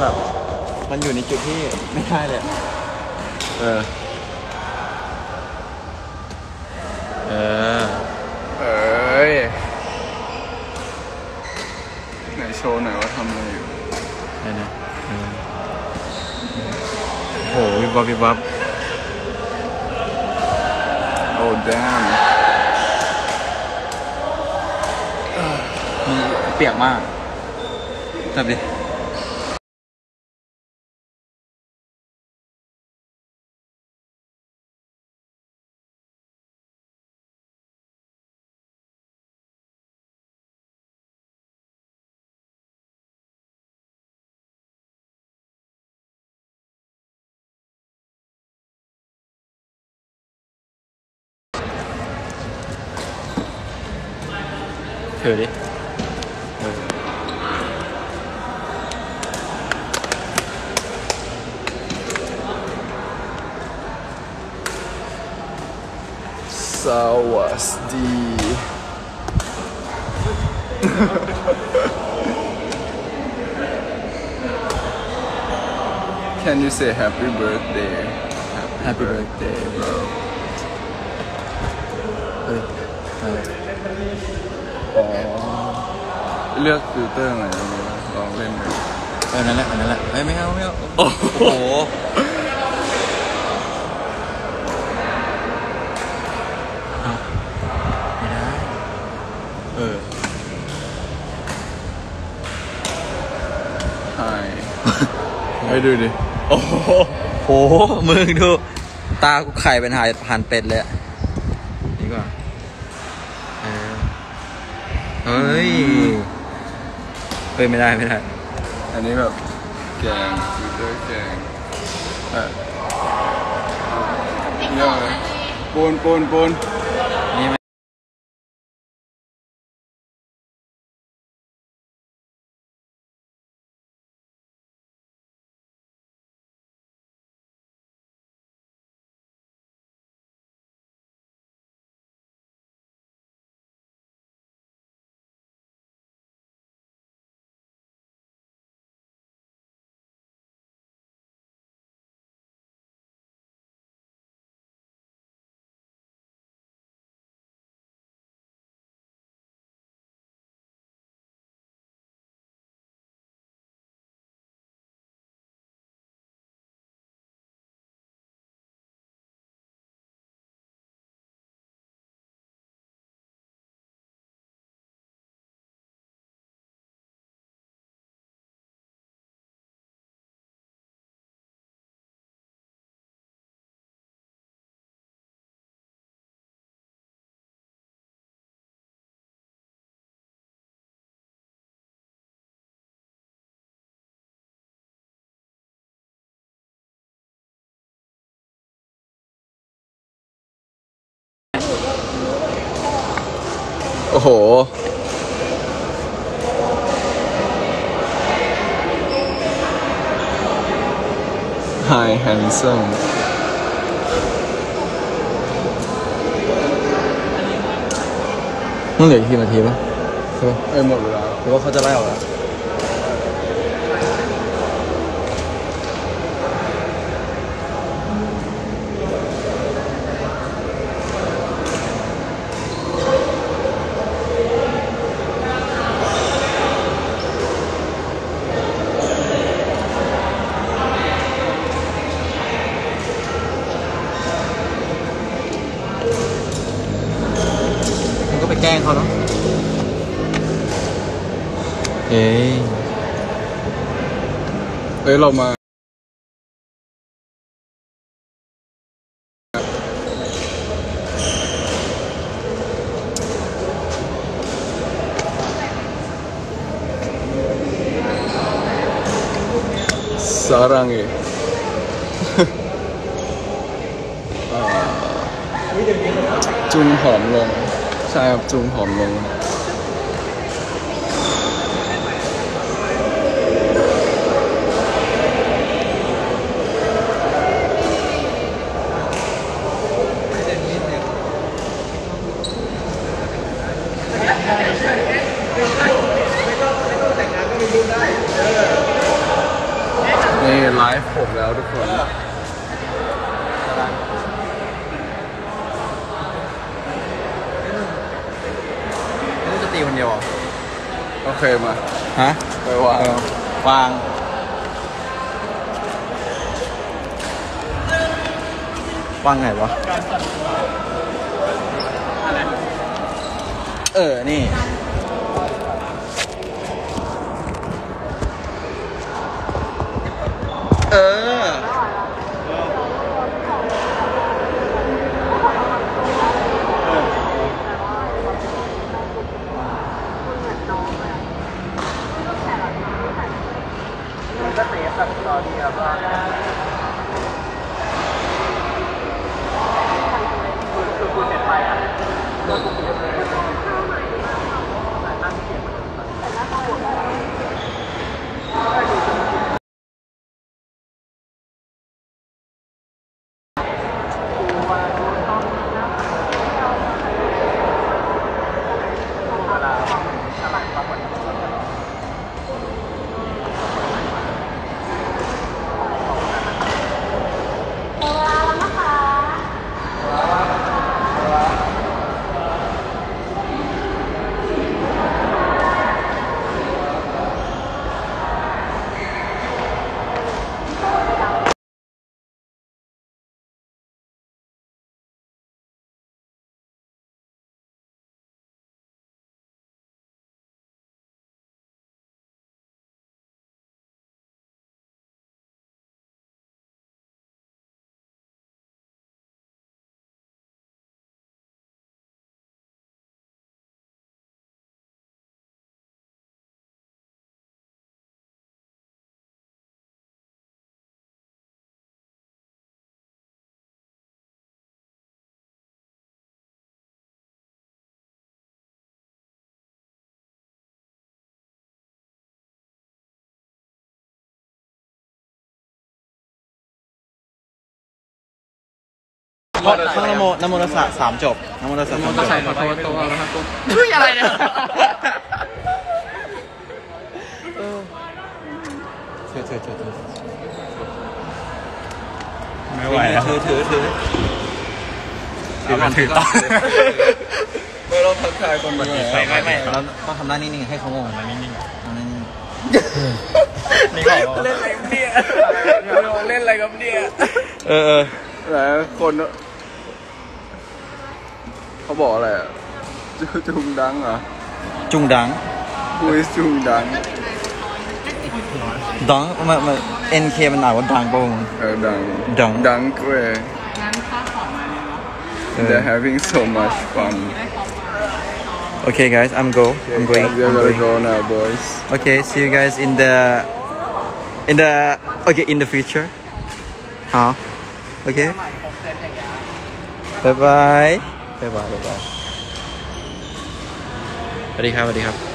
แบบมันอยู่ในจุดที่ไม่ได้เลย เออ เออ เอ้ย ไหนโชว์หน่อยว่าทำอะไรอยู่ได้นะเออโอ้โหวิบวับวิบวับโอ้ damn มือเปียกมากจับดิ ถือดิเออสวัสดี Can you say happy birthday Happy birthday bro เฮ้ยเอออ๋อเลือกฟิลเตอร์ไงตรงนี้วะลองเล่นหน่อยเออนั่นแหละอันนั่นแหละเอ้ยไม่เอาไม่เอาโอ้โหเอาไม่ได้เออใช่ให้ดูดิโอ้โหโหมึงดู ตากูไข่เป็นหายหันเป็ดเลยอะดีกว่าเออ เฮ้ยเฮ้ยไม่ได้ไม่ได้ อันนี้แบบแกงฟิลเตอร์แกงเออเยอะเลยปูนปูนปูนนี่ อ้โห Hi handsome มึงเหลืออีกกี่นาทีปะใช่ปะเอ้ยหมดเวลาหรือว่าเขาจะไล่ออกแล้วมึงก็ไปแกล้งเขาเนาะเอ้ย เอ้ยเรามาสารังเอจุงหอมลง ใช่ครับจุงหอมลง ผมแล้วทุกคนนี่จะตีคนเดียวเหรอโอเคมาฮะไปวางวางวางไงวะ เออ นี่ ต้องนโมนโมตัสสะสามจบนโมตัสสะสามจบใส่ขอโทษตัวแล้วครับช่วยอะไรเนี่ยเถือถือถือถือไม่ไหวแล้วถือถือถือถือก่อนถือต่อไม่ต้องทักทายคนมาไม่ไม่ไม่เราต้องทำหน้านิ่งๆให้เขางงนิ่งๆนิ่งนี่ก็เล่นอะไรกับเนี่ยเล่นอะไรกับเนี่ยเออเออแล้วคน เขาบอกอะไรอ่ะจูจุงดังเหรอ จุงดัง คุยจุงดัง ดังมามา NK มันอ่านว่าดังปะมึง เออดัง ดัง ดังเว้ย เออ They're having so much fun. Okay guys I'm go I'm going We're I'm gonna going go now, boys. Okay see you guys in the in the okay in the future ฮะ Okay บ๊ายบายบ๊ายบายสวัสดีครับสวัสดีครับ